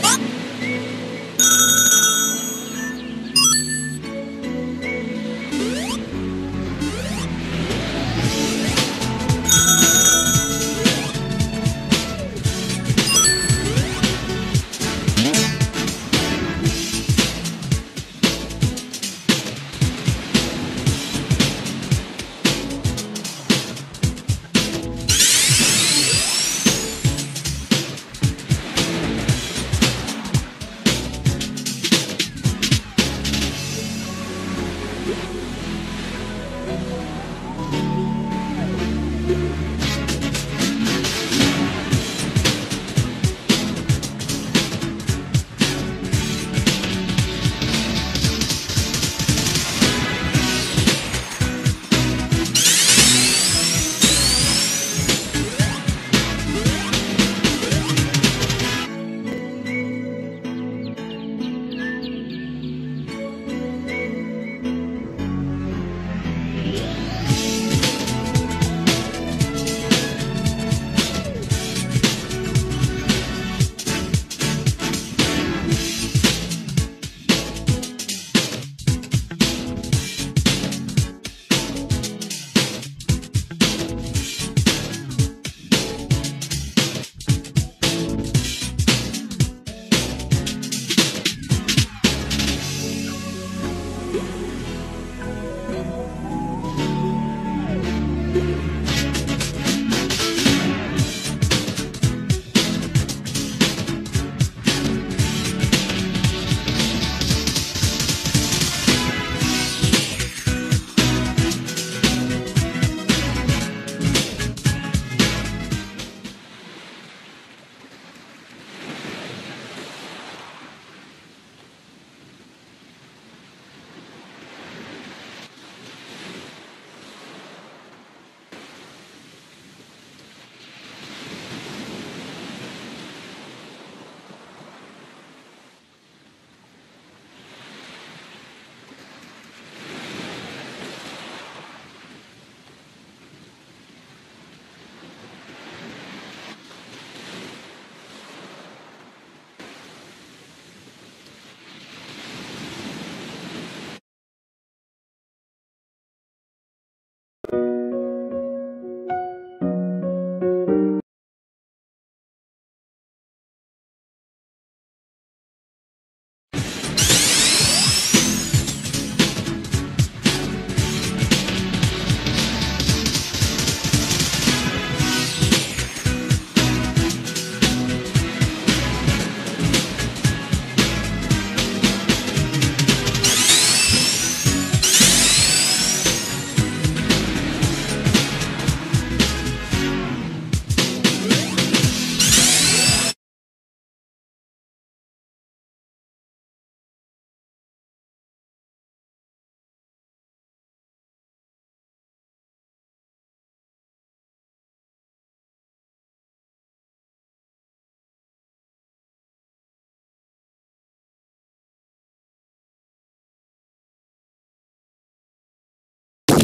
Bye.